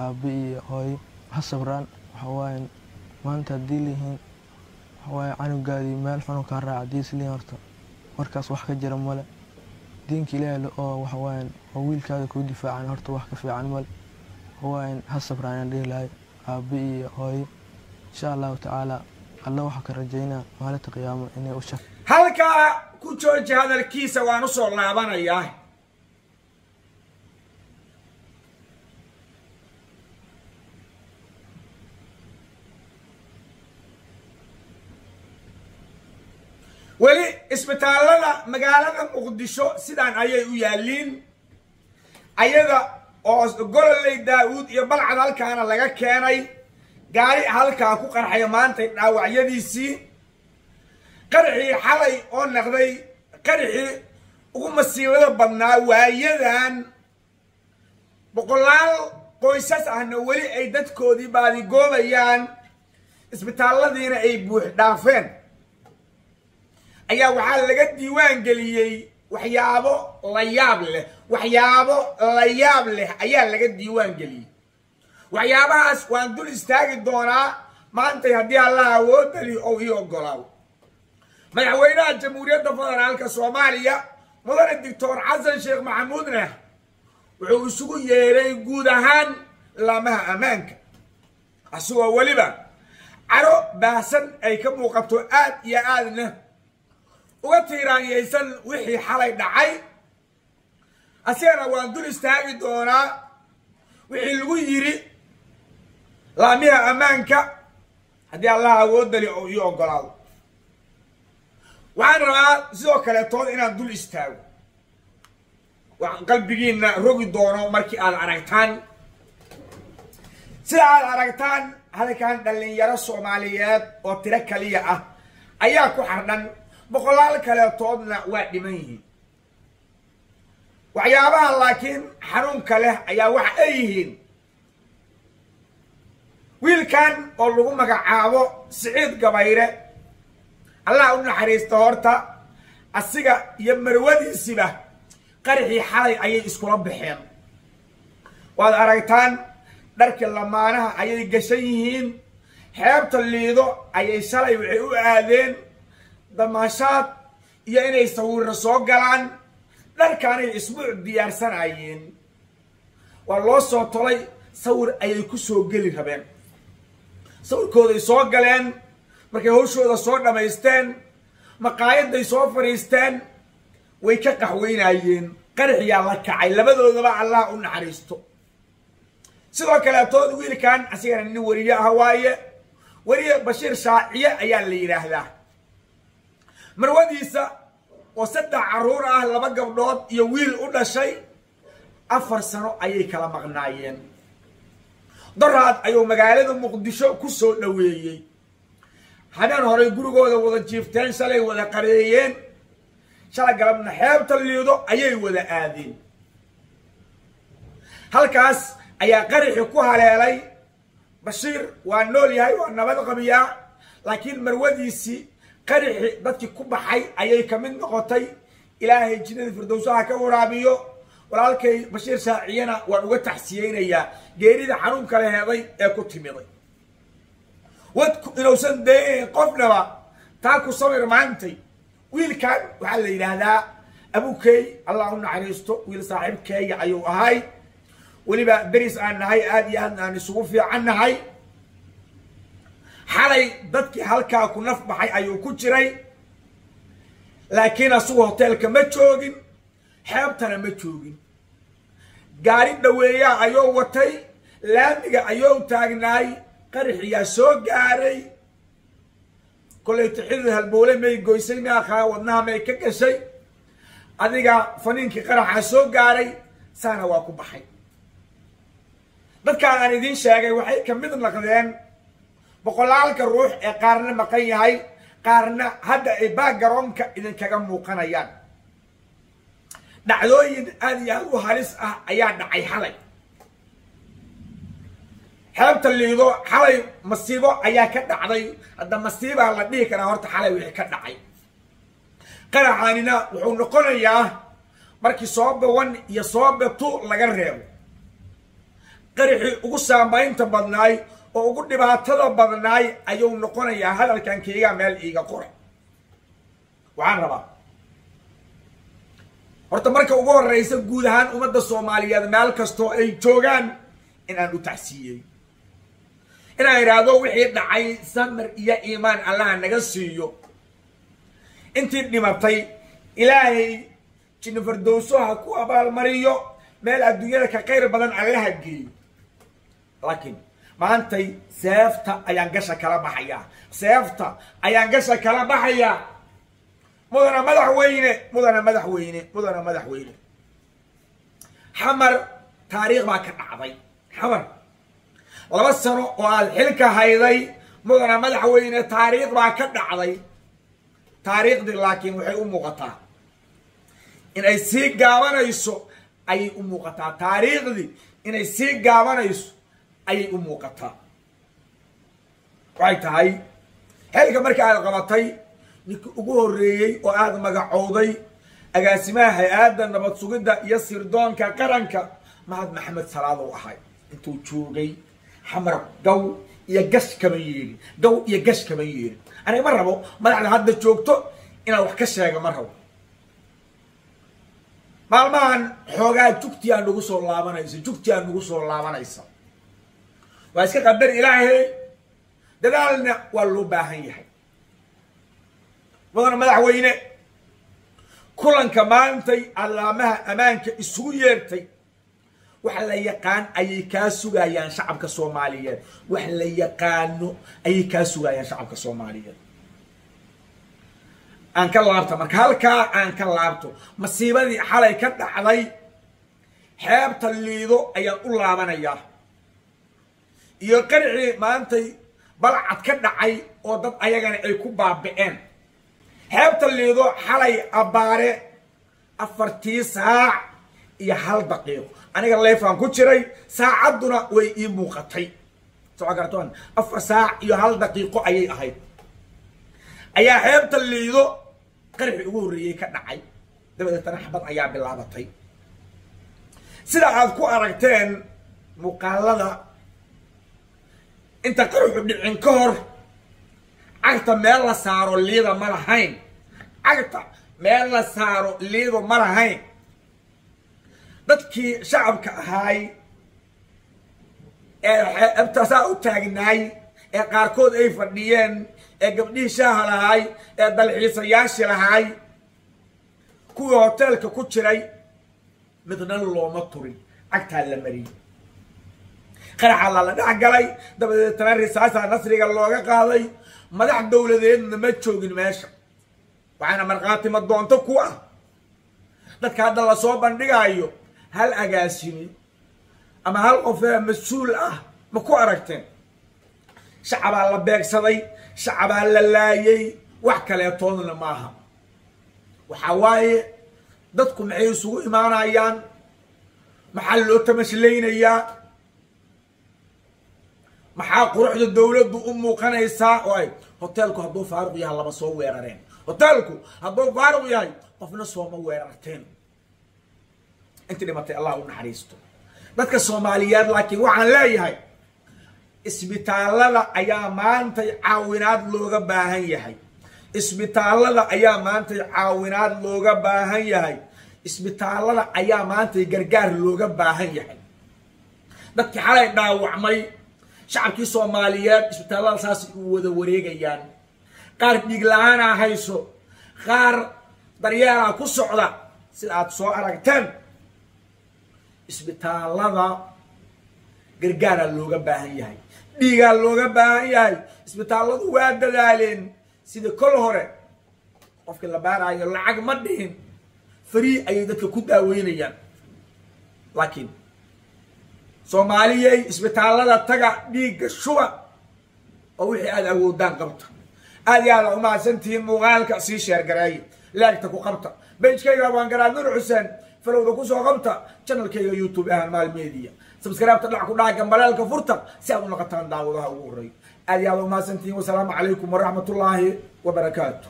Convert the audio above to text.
aabe iyo hooyo ha sabraan waxawaaye maanta haddii lihiin waxawaaye canugaadii meel xunu kaa raaca haddii islihiin horta markaas wax ka jira male. Diinka ilaahi oo waxawaaye oo wiilkaada kuu difaacan horta wax ka fiican male. Waxawaaye ha sabraan aan dhihi lahay. Aabe iyo hooyo insha allahu tacaala alla waxaa ka rajaynaa maalinta qiyaamo inay u shak halkaa ku jooji hadalkiisa waan u soo laabanayaa weli isbitaallada magaalada muqdisho sidaan ayay u yaalliin. Ayada oo gololey daawuud iyo balcad halkaana laga keenay. Gaari halkaa ku qarxaya maantay dhaawacyadiisii. Qarxii xalay oo naqday. Qarxii ugu masiibada badnaa waayadan. Boqolaal qoysas ahna weli ay dadkoodii baadigoobayaan isbitaalladiina ay buux dhaafeen ayaa waxaa laga diiwaan geliyey waxyaabo la yaab leh. Waxyaabo la yaab leh ayaa laga diiwaan geliyey. Waxyaabahaas waan dul istaagi doonaa maantay haddii allah awoodali ou ii ogolaado madaxweynaha jamhuuriyadda federaalka soomaaliya mudane doctor xasan sheekh maxamuudna wuxuu isugu yeeray guud ahaan laamaha ammaanka. Asigoo weliba caro baahsan ay ka muuqato aad iyo aadna uga tiiraanyaysan wixii xalay dhacay. Asigana waan dul istaagi doonaa wixii lagu yidhi laamiha ammaanka haddii allah awoodali oo ii ogolaado. Waxaan rabaa sidoo kaleetood inaan dul istaago. Waxaan qalbigiina rogi doono markii aad aragtaan. Sida aad aragtaan halkan dhallinyaro soomaaliyeed oo tiro kaliya ah ayaa ku xardhan boqolaal kaleetoodna waa dhiman yihiin. Waxyaabaha laakiin xanuunka leh ayaa waxa ay yihiin. Wiilkan oo lagu magacaabo siciid gabayre allah u naxariista horta asiga iyo marwadiisiba qarxii xalay ayay iskula baxeen. Waad aragtaan dharkii lamaanaha ayay gashan yihiin xeebta liido ayay shalay waxay u aadeen damaashaad iyo inay sawirro soo galaan dharkaanay isbuuc diyaarsanayeen waa loo soo tolay sawir ayay ku soo geli rabeen. Sawirkooday soo galeen markay hawshooda soo dhammaysteen maqaayaday soo fadhiisteen way ka qaxweynayeen qaraxiyaa la kacay labadoodaba allah u naxariisto. Sidoo kaleetood wiilkan asigana nin weriye ah waaye weriye bashiir shaaciye ayaa la yidhaahdaa marwadiisa oo saddex carruur ah laba gabdhood iyo wiil u dhashay afar sano ayay kala maqnaayeen. Daraad ayuu magaalada muqdisho ku soo dhoweeyey. Habeen horey gurigooda wada jiifteen shalay wada qareeyeen shalay galabna xeebta liido ayay wada aadeen. Halkaas ayaa qaraxi ku haleelay bashiir waa nool yahay waa nabad qabiyaa laakiin marwadiisii qaraxi dadkii ku baxay ayay ka mid noqotay. Ilaahay jinnada firdowsaha ka waraabiyo. Walaalkay bashiir shaaciyana waan uga taxsiyeynayaa geerida xanuunka la ee ku timiday. Wadku inuusan dayayn qofnaba taa ku sawir maantay. Wiilkan waxaa la yidhaahdaa abukeey allah u naxariisto wiil saaxiibkeeya ayuu ahay. Weliba deris aan nahay aada iyo aadna aan isugu fiican nahay xalay dadkii halkaa ku naf baxay ayuu ku jiray. Laakiin asugu hoteelka ma joogin xeebtana ma joogin. Gaari dhaweeyaa ayuu watay laamiga ayuu taagnaay qaraxiyaa soo gaaray. Kollayta xidid halboole may goysay meakhaa wadnaha may ka gashay. Adiga faniinkii qaraxaa soo gaaray saana waa ku baxay. Dadkaan aan idiin sheegay waxay ka mid naqdeen boqolaalka ruux ee qaarna maqan yahay qaarna hadda ay backgaroundka idinkaga muuqanayaan. Dhacdooyin aada iyo aada u halis ah ayaa dhacay xalay xeebta liido xalay masiibo ayaa ka dhacday. Hadda masiibaa la dhihi karaa horta xalay wixii ka dhacay. Qaraxaanina wuxuu noqonayaa markii soobe one iyo soobe two laga reebo. Qarixii ugu saamaynta badnaay oo ugu dhibaatada badnaay ayuu noqonayaa hadalkan keygaa meel iiga qora waxaan rabaa. Horta marka ugu horeysa guud ahaan ummadda soomaaliyeed meel kastoo ay joogaan in aan u tacsiiyey inaan idhaahdo wixii dhacay samir iyo iimaan allaha naga siiyo. Intii dhimatay ilaahay jinifardowso ha ku abaalmariyo meel adduunyada ka qayr badan allaha geeyo. Laakiin maantay seefta ayaan gasha kala baxayaa. Seefta ayaan gasha kala baxayaa. Mudana madaxweyne mudana madaxweyne mudana madaxweyne xamar taariikh baa ka dhacday. Xamar laba sano oo aad xilka hayday mudana madaxweyne taariikh baa ka dhacday. Taariikhdii laakiin waxay u muuqataa. Inay sii gaabanayso ayay u muuqataa. Taariikhdii inay sii gaabanayso ayay u muuqataa waxay tahay. Xilka markii aad qabatay ninkii ugu horreeyey oo aada magacowday agaasimaha hay'adda nabad sugidda iyo sirdoonka qaranka mahad maxamed salaadow ahay. Intuu joogay xamar gaw iyo gash kama yeelin gaw iyo gash kama yeelin. Aniga ma rabo madaxda hadda joogto inaan wax ka sheega ma rabo. Maalmahan xoogaa jugti aa nagu soo laabanaysa jugti aa nagu soo laabanaysa waa iska qadar ilaahay. Dadaalna waa loo baahan yahay. Mudana madaxweyne kulanka maantay allaamaha ammaanka isugu yeertay wax la yaqaan ayay kaa sugayaan shacabka soomaaliyeed. Wax la yaqaano ayay kaa sugayaan shacabka soomaaliyeed. Aan ka laabta marka halkaa aan ka laabto masiibadii xalay ka dhacday xeebta liido ayaan u laabanayaa iyo qaricii maantay balcad ka dhacay oo dad ayagana ay ku baabi'een xeebta liido xalay abbaare afartii saac iyo hal daqiiqo. Aniga leefaan ku jiray saacadduna way ii muuqatay. Afar saac iyo hal daqiiqo ayay ahayd. Ayaa xeebta liido qarixii ugu horreeyey ka dhacay. Dabadeetana xabad ayaa bilaabatay. Sida aad ku aragteen muuqaalada inta qarixu dhicin ka hor cagta meel la saaro liida ma lahayn. Cagta meel la saaro liido ma lahayn. Dadkii shacabka ahaay ee ebtasaa u taagnaay ee qaarkood ay fadhiyeen ee gabdhihii shaaha lahaay ee dalxiisayaashii lahaay kuwii hoteelka ku jiray midna looma turin. Cagtaa la mariyey qaraxa lala dhex galay dabadeetana risaasaa nasriga looga qaaday. Madax dowladeedna ma joogin meesha. Waxaana markhaati madoonto ku ah. Dadka hadda la soo bandhigaayo hal agaasimi ama hal qofee mas'uul ah ma ku aragteen? Shacabaa la beegsaday shacabaa la laayay wax kaleetoodna maaha. Waxaa waaye dadku maxay isugu imaanayaan? Maxaa loo tamashleynayaa maxaa quruxda dowladdu u muuqanaysaa? Oo ay hoteelku hadduu faaruq yahay lama soo weerareen. Hoteelku hadduu faaruq yahay qofna sooma weerarteen. Intii dhimatay allah u naxariisto. Dadka soomaaliyeed laakiin waxaan leeyahay isbitaallada ayaa maantay caawinaad looga baahan yahay. Isbitaallada ayaa maantay caawinaad looga baahan yahay. Isbitaallada ayaa maantay gargaar looga baahan yahay. Dadkii xalay dhaawacmay shacabkii soomaaliyeed isbitaallada saas u wada wareegayaan. Qaar dhiig la'aanaa hayso. Qaar daryeelaa ku socda sida aad soo aragteen. Isbitaallada gargaaraa looga baahan yahay. Dhiigaa looga baahan yahay. Isbitaalladu waa dadaaleen. Sida kol hore qofkii la baaraayo lacag ma dhihin. Free ayay dadka ku daaweynayaan laakiin soomaaliyey isbitaallada taga dhiigga shuba oo wixii aada awoodaan qabta. Aada iyo aada umahadsantihiin muuqaalka sii sheergareeya laagta ku qabta. Bejkayga waan garaa nur xuseen falowda ku soo qabta channelkayga youtube ahaan media. Subscribe-ta dhac ku dhaca gambaleelka furta si aad u noqotaan daawadaha ugu horreeya. Aada iyo aada umahadsantihiin wasalaamu calaykum waraxmat ullaahi wabarakaatu